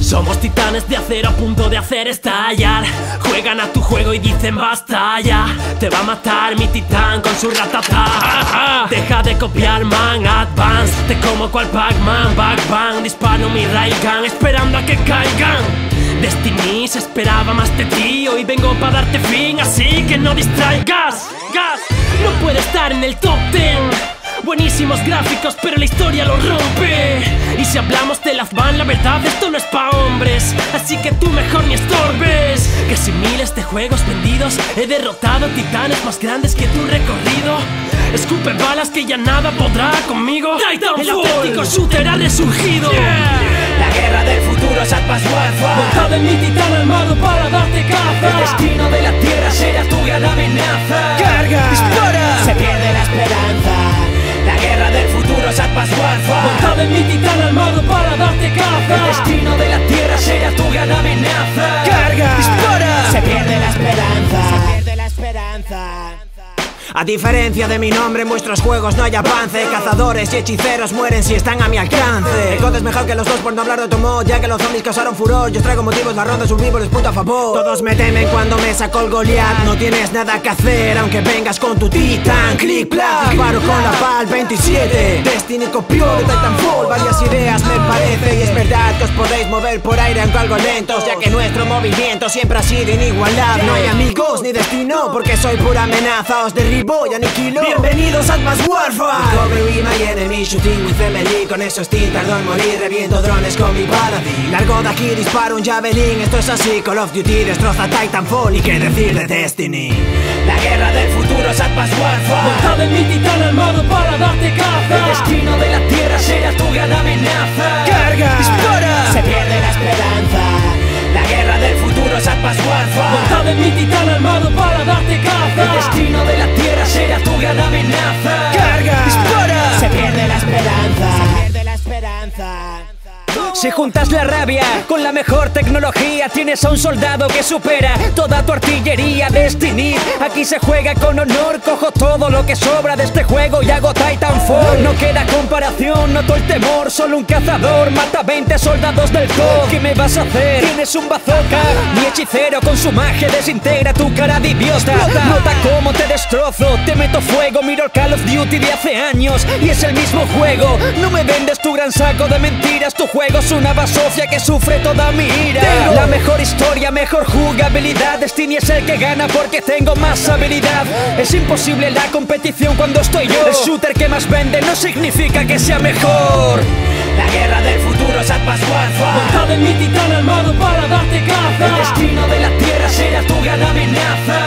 Somos titanes de acero a punto de hacer estallar. Juegan a tu juego y dicen basta ya. Te va a matar mi titán con su ratata. Deja de copiar, man, advance. Te como cual Pac-Man, back bang. Disparo mi Raygun esperando a que caigan. Destiny se esperaba más de ti. Hoy vengo para darte fin, así que no distraigas. Gas, no puede estar en el top 10. Buenísimos gráficos, pero la historia lo rompe. Y si hablamos de Lazman, la verdad, esto no es pa' hombres. Así que tú mejor ni estorbes. Que sin miles de juegos vendidos, he derrotado titanes más grandes que tu recorrido. Escupe balas que ya nada podrá conmigo. El auténtico shooter ha resurgido. La guerra del futuro es Warfare Montado en mi titán armado para En mi titán armado para darte El caza. destino de la tierra será tu gran amenaza ¡Carga! ¡Dispara! Se pierde la esperanza Se pierde la esperanza A diferencia de mi nombre, en vuestros juegos no hay avance. Cazadores y hechiceros mueren si están a mi alcance. El es mejor que los dos por no hablar de tu mod, ya que los zombies causaron furor. Yo os traigo motivos, la ronda es punto a favor. Todos me temen cuando me saco el Goliath. No tienes nada que hacer, aunque vengas con tu Titan. Click, con la PAL 27. Destiny copió de Titanfall, varias ideas me parece. Y es verdad que os podéis mover por aire aunque algo lentos, ya que nuestro movimiento siempre ha sido inigualable. No hay amigos ni destino, porque soy pura amenaza. Os derribo y aniquilo. Bienvenidos a Advanced Warfare. Recovery my enemy, shooting with MLE. Con esos tin tardo en morir, reviento drones con mi paladín. Largo de aquí, disparo un javelin. Esto es así, Call of Duty destroza Titanfall. ¿Y qué decir de Destiny? La guerra del futuro es Advanced Warfare Montado en mi Warfare Si juntas la rabia con la mejor tecnología, tienes a un soldado que supera toda tu artillería. Destiny, aquí se juega con honor. Cojo todo lo que sobra de este juego y hago Titanfall. No queda comparación, noto el temor. Solo un cazador mata 20 soldados del COD. ¿Qué me vas a hacer? Tienes un bazooka. Mi hechicero con su magia desintegra tu cara de idiota. Nota cómo te destrozo, te meto fuego. Miro el Call of Duty de hace años y es el mismo juego. No me vendes tu gran saco de mentiras. Tu juego es una basofia que sufre toda mi ira. La mejor historia, mejor jugabilidad. Destiny es el que gana porque tengo más habilidad. Es imposible la competición cuando estoy yo. El shooter que más vende no significa que sea mejor. La guerra del futuro es Warfare Montado en mi titán armado para darte El caza. destino de la tierra será tu gran amenaza